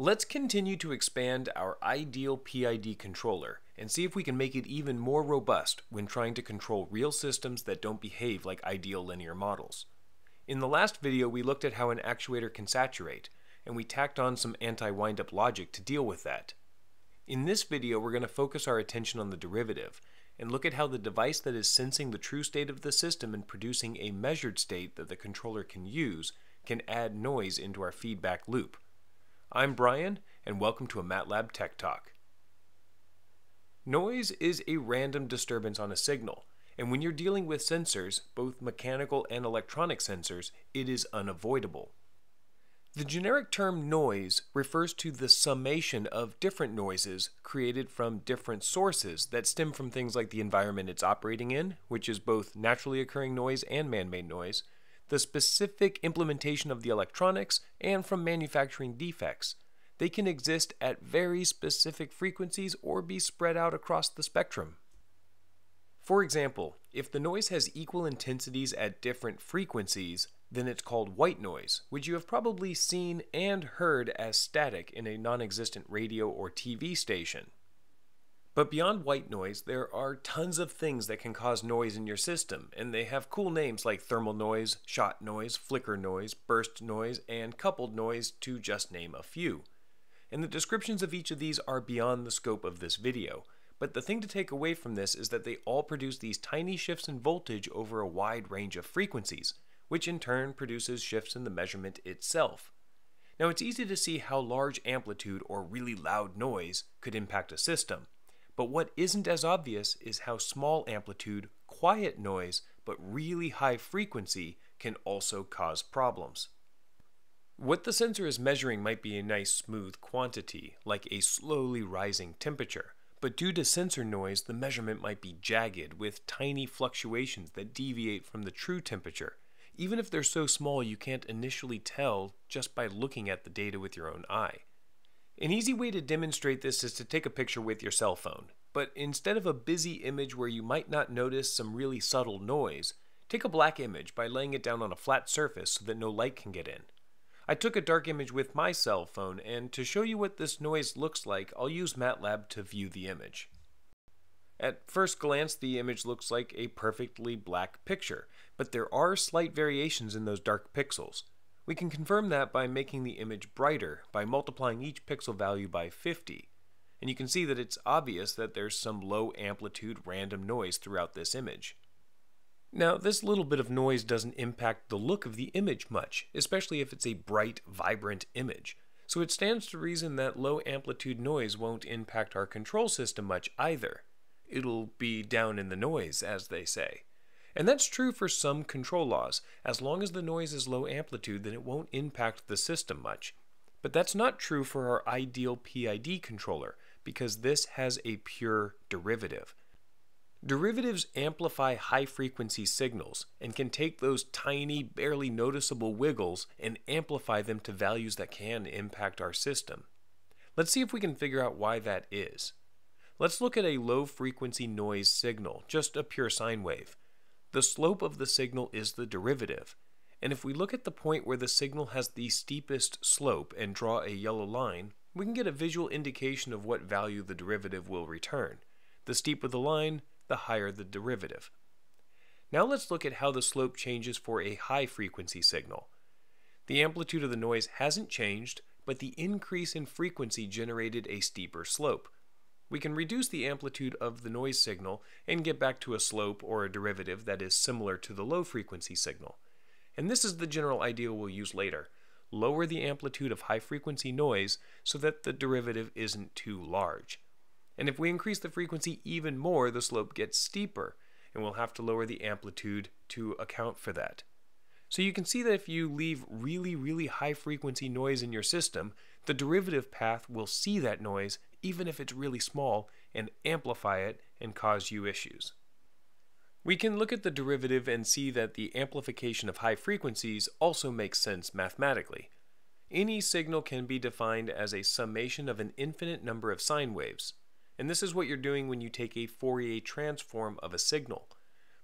Let's continue to expand our ideal PID controller and see if we can make it even more robust when trying to control real systems that don't behave like ideal linear models. In the last video, we looked at how an actuator can saturate, and we tacked on some anti-windup logic to deal with that. In this video, we're going to focus our attention on the derivative and look at how the device that is sensing the true state of the system and producing a measured state that the controller can use can add noise into our feedback loop. I'm Brian, and welcome to a MATLAB Tech Talk. Noise is a random disturbance on a signal, and when you're dealing with sensors, both mechanical and electronic sensors, it is unavoidable. The generic term noise refers to the summation of different noises created from different sources that stem from things like the environment it's operating in, which is both naturally occurring noise and man made noise, the specific implementation of the electronics, and from manufacturing defects. They can exist at very specific frequencies or be spread out across the spectrum. For example, if the noise has equal intensities at different frequencies, then it's called white noise, which you have probably seen and heard as static in a non existent radio or TV station. But beyond white noise, there are tons of things that can cause noise in your system, and they have cool names like thermal noise, shot noise, flicker noise, burst noise, and coupled noise, to just name a few. And the descriptions of each of these are beyond the scope of this video. But the thing to take away from this is that they all produce these tiny shifts in voltage over a wide range of frequencies, which in turn produces shifts in the measurement itself. Now it's easy to see how large amplitude or really loud noise could impact a system but what isn't as obvious is how small amplitude, quiet noise, but really high frequency can also cause problems. What the sensor is measuring might be a nice smooth quantity, like a slowly rising temperature, but due to sensor noise, the measurement might be jagged with tiny fluctuations that deviate from the true temperature, even if they're so small you can't initially tell just by looking at the data with your own eye. An easy way to demonstrate this is to take a picture with your cell phone, but instead of a busy image where you might not notice some really subtle noise, take a black image by laying it down on a flat surface so that no light can get in. I took a dark image with my cell phone, and to show you what this noise looks like, I'll use MATLAB to view the image. At first glance, the image looks like a perfectly black picture, but there are slight variations in those dark pixels. We can confirm that by making the image brighter by multiplying each pixel value by 50. And you can see that it's obvious that there's some low amplitude random noise throughout this image. Now, this little bit of noise doesn't impact the look of the image much, especially if it's a bright, vibrant image. So it stands to reason that low amplitude noise won't impact our control system much either. It'll be down in the noise, as they say. And that's true for some control laws. As long as the noise is low amplitude, then it won't impact the system much. But that's not true for our ideal PID controller, because this has a pure derivative. Derivatives amplify high frequency signals and can take those tiny, barely noticeable wiggles and amplify them to values that can impact our system. Let's see if we can figure out why that is. Let's look at a low frequency noise signal, just a pure sine wave. The slope of the signal is the derivative. And if we look at the point where the signal has the steepest slope and draw a yellow line, we can get a visual indication of what value the derivative will return. The steeper the line, the higher the derivative. Now let's look at how the slope changes for a high frequency signal. The amplitude of the noise hasn't changed, but the increase in frequency generated a steeper slope we can reduce the amplitude of the noise signal and get back to a slope or a derivative that is similar to the low frequency signal. And this is the general idea we'll use later. Lower the amplitude of high frequency noise so that the derivative isn't too large. And if we increase the frequency even more, the slope gets steeper, and we'll have to lower the amplitude to account for that. So you can see that if you leave really, really high frequency noise in your system, the derivative path will see that noise even if it's really small, and amplify it and cause you issues. We can look at the derivative and see that the amplification of high frequencies also makes sense mathematically. Any signal can be defined as a summation of an infinite number of sine waves, and this is what you're doing when you take a Fourier transform of a signal.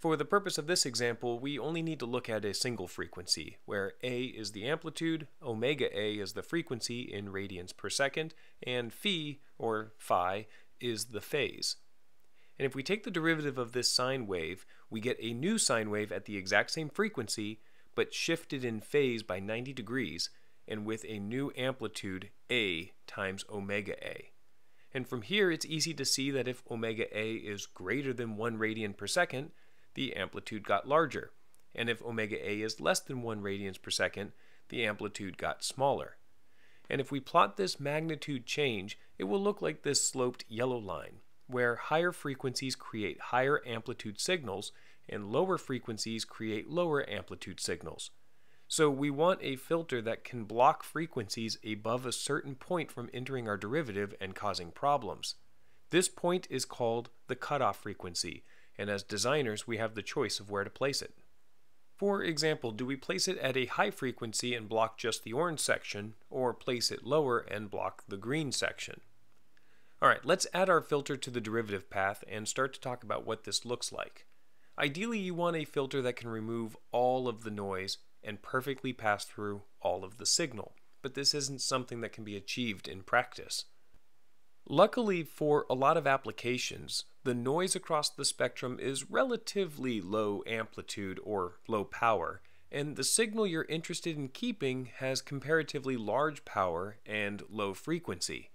For the purpose of this example, we only need to look at a single frequency, where A is the amplitude, omega A is the frequency in radians per second, and phi, or phi, is the phase. And if we take the derivative of this sine wave, we get a new sine wave at the exact same frequency, but shifted in phase by 90 degrees, and with a new amplitude A times omega A. And from here, it's easy to see that if omega A is greater than 1 radian per second, the amplitude got larger. And if omega A is less than 1 radians per second, the amplitude got smaller. And if we plot this magnitude change, it will look like this sloped yellow line, where higher frequencies create higher amplitude signals and lower frequencies create lower amplitude signals. So we want a filter that can block frequencies above a certain point from entering our derivative and causing problems. This point is called the cutoff frequency, and as designers we have the choice of where to place it. For example, do we place it at a high frequency and block just the orange section, or place it lower and block the green section? Alright, let's add our filter to the derivative path and start to talk about what this looks like. Ideally, you want a filter that can remove all of the noise and perfectly pass through all of the signal, but this isn't something that can be achieved in practice. Luckily for a lot of applications, the noise across the spectrum is relatively low amplitude or low power, and the signal you're interested in keeping has comparatively large power and low frequency.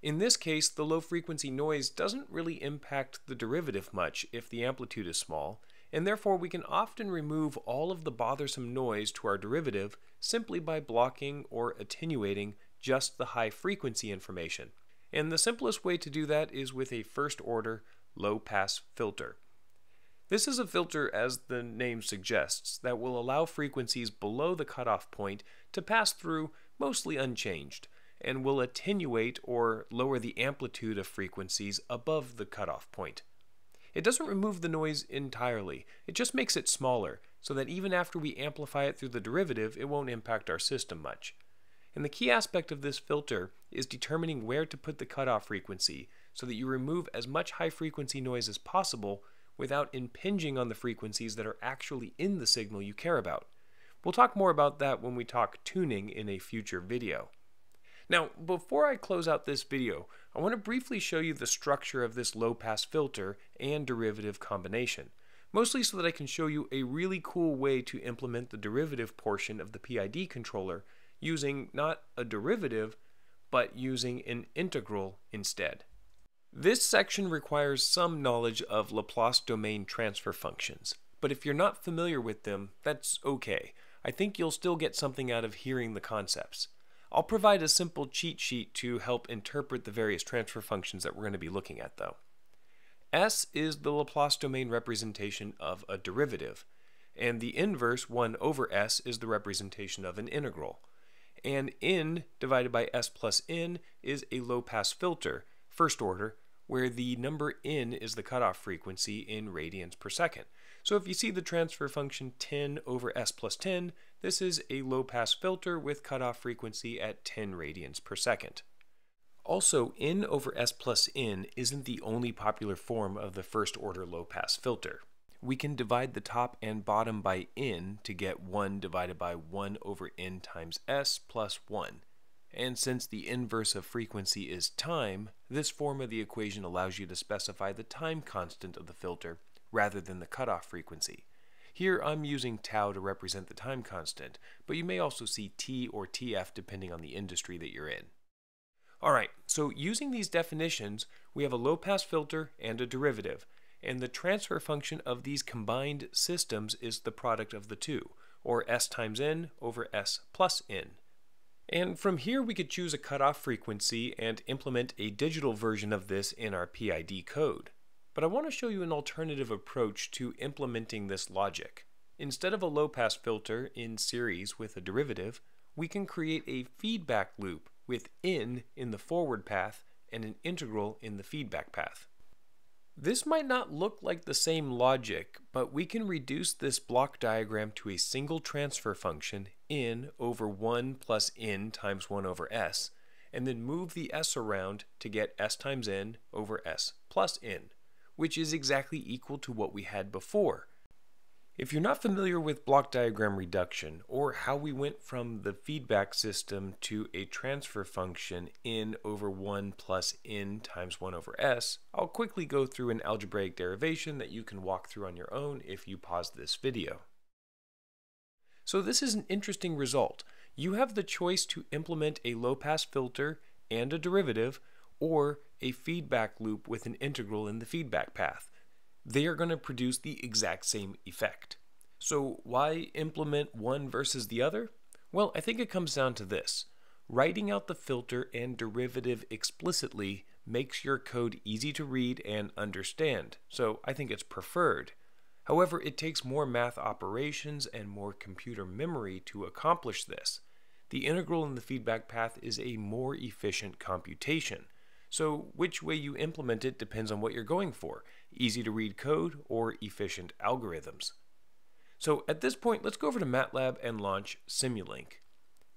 In this case, the low frequency noise doesn't really impact the derivative much if the amplitude is small, and therefore we can often remove all of the bothersome noise to our derivative simply by blocking or attenuating just the high frequency information. And the simplest way to do that is with a first order low pass filter. This is a filter, as the name suggests, that will allow frequencies below the cutoff point to pass through mostly unchanged, and will attenuate or lower the amplitude of frequencies above the cutoff point. It doesn't remove the noise entirely, it just makes it smaller, so that even after we amplify it through the derivative, it won't impact our system much. And the key aspect of this filter is determining where to put the cutoff frequency so that you remove as much high frequency noise as possible without impinging on the frequencies that are actually in the signal you care about. We'll talk more about that when we talk tuning in a future video. Now, before I close out this video, I want to briefly show you the structure of this low pass filter and derivative combination, mostly so that I can show you a really cool way to implement the derivative portion of the PID controller using not a derivative, but using an integral instead. This section requires some knowledge of Laplace domain transfer functions, but if you're not familiar with them, that's okay. I think you'll still get something out of hearing the concepts. I'll provide a simple cheat sheet to help interpret the various transfer functions that we're going to be looking at though. S is the Laplace domain representation of a derivative, and the inverse 1 over S is the representation of an integral and n divided by s plus n is a low pass filter, first order, where the number n is the cutoff frequency in radians per second. So if you see the transfer function 10 over s plus 10, this is a low pass filter with cutoff frequency at 10 radians per second. Also, n over s plus n isn't the only popular form of the first order low pass filter we can divide the top and bottom by n to get 1 divided by 1 over n times s plus 1. And since the inverse of frequency is time, this form of the equation allows you to specify the time constant of the filter rather than the cutoff frequency. Here I'm using tau to represent the time constant, but you may also see t or tf depending on the industry that you're in. Alright, so using these definitions, we have a low-pass filter and a derivative, and the transfer function of these combined systems is the product of the two, or s times n over s plus n. And from here we could choose a cutoff frequency and implement a digital version of this in our PID code. But I want to show you an alternative approach to implementing this logic. Instead of a low-pass filter in series with a derivative, we can create a feedback loop with n in the forward path and an integral in the feedback path. This might not look like the same logic, but we can reduce this block diagram to a single transfer function n over 1 plus n times 1 over s, and then move the s around to get s times n over s plus n, which is exactly equal to what we had before. If you're not familiar with block diagram reduction or how we went from the feedback system to a transfer function n over 1 plus n times 1 over s, I'll quickly go through an algebraic derivation that you can walk through on your own if you pause this video. So this is an interesting result. You have the choice to implement a low-pass filter and a derivative, or a feedback loop with an integral in the feedback path they are going to produce the exact same effect. So why implement one versus the other? Well, I think it comes down to this. Writing out the filter and derivative explicitly makes your code easy to read and understand, so I think it's preferred. However, it takes more math operations and more computer memory to accomplish this. The integral in the feedback path is a more efficient computation. So which way you implement it depends on what you're going for, easy to read code or efficient algorithms. So at this point, let's go over to MATLAB and launch Simulink.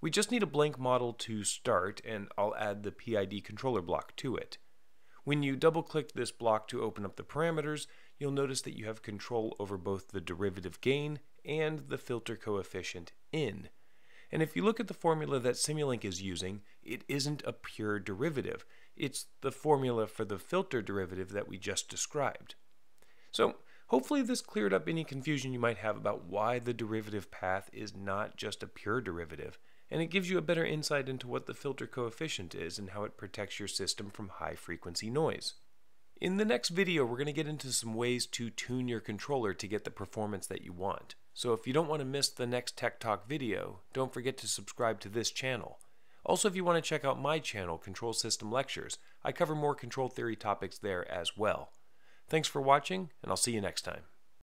We just need a blank model to start, and I'll add the PID controller block to it. When you double click this block to open up the parameters, you'll notice that you have control over both the derivative gain and the filter coefficient n. And if you look at the formula that Simulink is using, it isn't a pure derivative. It's the formula for the filter derivative that we just described. So hopefully this cleared up any confusion you might have about why the derivative path is not just a pure derivative, and it gives you a better insight into what the filter coefficient is and how it protects your system from high frequency noise. In the next video, we're going to get into some ways to tune your controller to get the performance that you want. So if you don't want to miss the next Tech Talk video, don't forget to subscribe to this channel. Also, if you want to check out my channel, Control System Lectures, I cover more control theory topics there as well. Thanks for watching, and I'll see you next time.